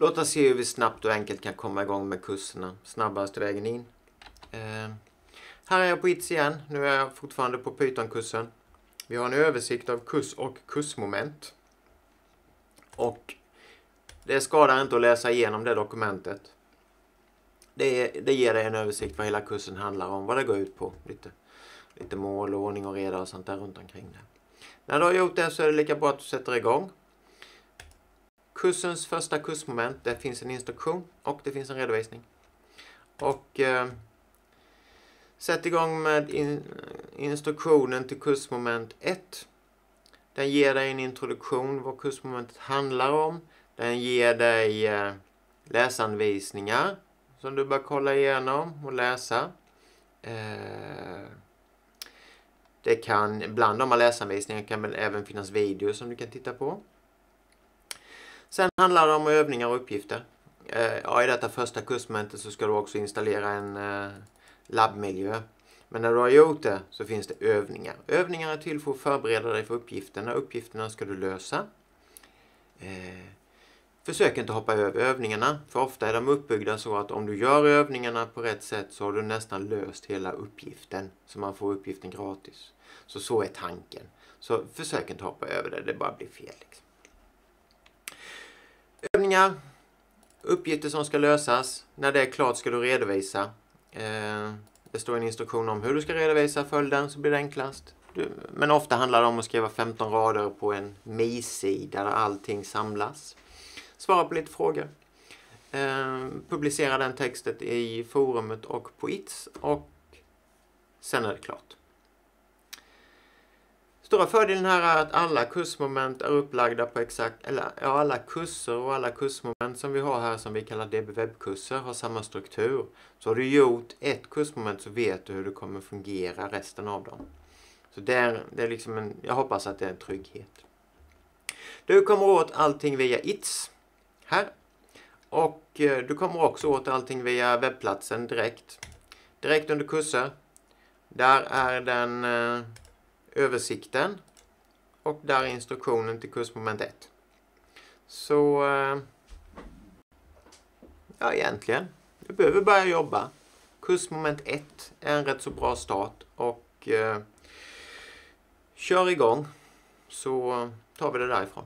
Låt oss se hur vi snabbt och enkelt kan komma igång med kurserna. Snabbaste vägen in. Eh, här är jag på ITS igen. Nu är jag fortfarande på Python-kursen. Vi har en översikt av kurs och kursmoment. Och det skadar inte att läsa igenom det dokumentet. Det, det ger dig en översikt vad hela kursen handlar om, vad det går ut på. Lite, lite mål, ordning och reda och sånt där runt omkring det. När du har gjort det så är det lika bra att du sätter igång. Kursens första kursmoment, det finns en instruktion och det finns en redovisning. Och eh, Sätt igång med in, instruktionen till kursmoment 1. Den ger dig en introduktion vad kursmomentet handlar om. Den ger dig eh, läsanvisningar som du bör kolla igenom och läsa. Eh, det kan, bland de här läsanvisningarna kan det även finnas videos som du kan titta på. Sen handlar det om övningar och uppgifter. Eh, ja, I detta första kursmomentet så ska du också installera en eh, labbmiljö. Men när du har gjort det så finns det övningar. Övningar är till för att förbereda dig för uppgifterna. Uppgifterna ska du lösa. Eh, försök inte hoppa över övningarna, för ofta är de uppbyggda så att om du gör övningarna på rätt sätt så har du nästan löst hela uppgiften. Så man får uppgiften gratis. Så så är tanken. Så försök inte hoppa över det, det bara blir fel. Liksom. Övningar, uppgifter som ska lösas. När det är klart ska du redovisa. Eh, det står en instruktion om hur du ska redovisa följden så blir det enklast. Men ofta handlar det om att skriva 15 rader på en mi-sida där allting samlas. Svara på lite frågor. Eh, publicera den texten i forumet och på ITS och sen är det klart. Stora fördelen här är att alla kursmoment är upplagda på exakt, eller ja, alla kurser och alla kursmoment som vi har här som vi kallar DB webbkurser har samma struktur. Så har du gjort ett kursmoment så vet du hur det kommer fungera resten av dem. Så det är, det är liksom en, jag hoppas att det är en trygghet. Du kommer åt allting via ITS här. Och eh, du kommer också åt allting via webbplatsen direkt. Direkt under kurser. Där är den eh, översikten och där är instruktionen till kursmoment 1. Så eh, ja, egentligen, du behöver börja jobba. Kursmoment 1 är en rätt så bra start och eh, kör igång så tar vi det därifrån.